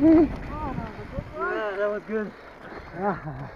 Yeah, that was good. Ah.